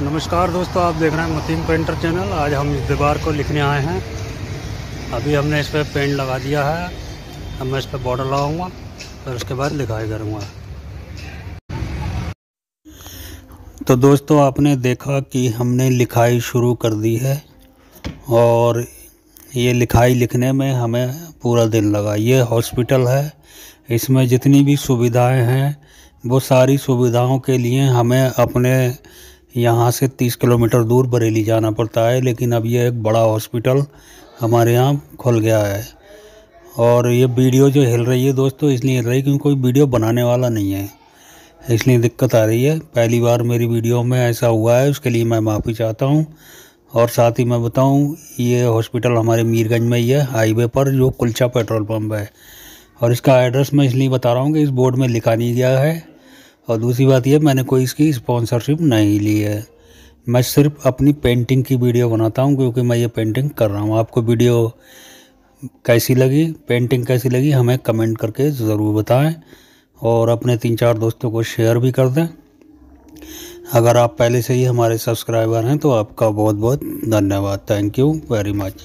नमस्कार दोस्तों, आप देख रहे हैं मतीन पेंटर चैनल। आज हम इस दीवार को लिखने आए हैं। अभी हमने इस पर पेंट लगा दिया है। अब मैं इस पर बॉर्डर लगाऊँगा, फिर उसके बाद लिखाई करूँगा। तो दोस्तों, आपने देखा कि हमने लिखाई शुरू कर दी है और ये लिखाई लिखने में हमें पूरा दिन लगा। ये हॉस्पिटल है। इसमें जितनी भी सुविधाएँ हैं, वो सारी सुविधाओं के लिए हमें अपने यहाँ से 30 किलोमीटर दूर बरेली जाना पड़ता है, लेकिन अब ये एक बड़ा हॉस्पिटल हमारे यहाँ खुल गया है। और ये वीडियो जो हिल रही है दोस्तों, इसलिए हिल रही है क्योंकि कोई वीडियो बनाने वाला नहीं है। इसलिए दिक्कत आ रही है। पहली बार मेरी वीडियो में ऐसा हुआ है, उसके लिए मैं माफ़ी चाहता हूँ। और साथ ही मैं बताऊँ, ये हॉस्पिटल हमारे मीरगंज में ही है, हाईवे पर, जो कुलचा पेट्रोल पंप है। और इसका एड्रेस मैं इसलिए बता रहा हूँ कि इस बोर्ड में लिखा नहीं गया है। और दूसरी बात यह मैंने कोई इसकी स्पॉन्सरशिप नहीं ली है। मैं सिर्फ़ अपनी पेंटिंग की वीडियो बनाता हूँ, क्योंकि मैं ये पेंटिंग कर रहा हूँ। आपको वीडियो कैसी लगी पेंटिंग कैसी लगी, हमें कमेंट करके ज़रूर बताएँ और अपने तीन चार दोस्तों को शेयर भी कर दें। अगर आप पहले से ही हमारे सब्सक्राइबर हैं तो आपका बहुत बहुत धन्यवाद। Thank you very much